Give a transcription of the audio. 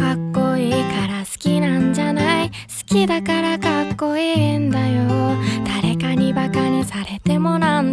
かっこいいから好きなんじゃない？好きだからかっこいいんだよ。誰かにバカにされてもなん